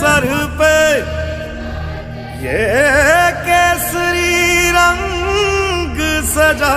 Sir पे। ये केसरी रंग सजा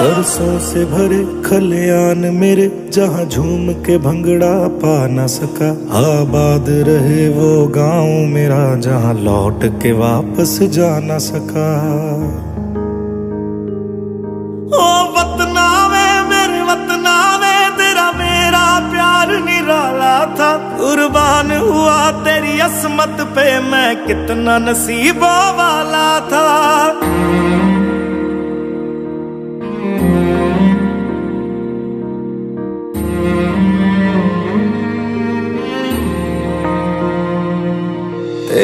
सरसों से भरे खलियान मेरे, जहाँ झूम के भंगड़ा पा न सका। आबाद रहे वो गाँव मेरा, जहाँ लौट के वापस जा न सका। ओ वतना मेरे वतना तेरा मेरा प्यार निराला था। कुर्बान हुआ तेरी असमत पे, मैं कितना नसीबों वाला था।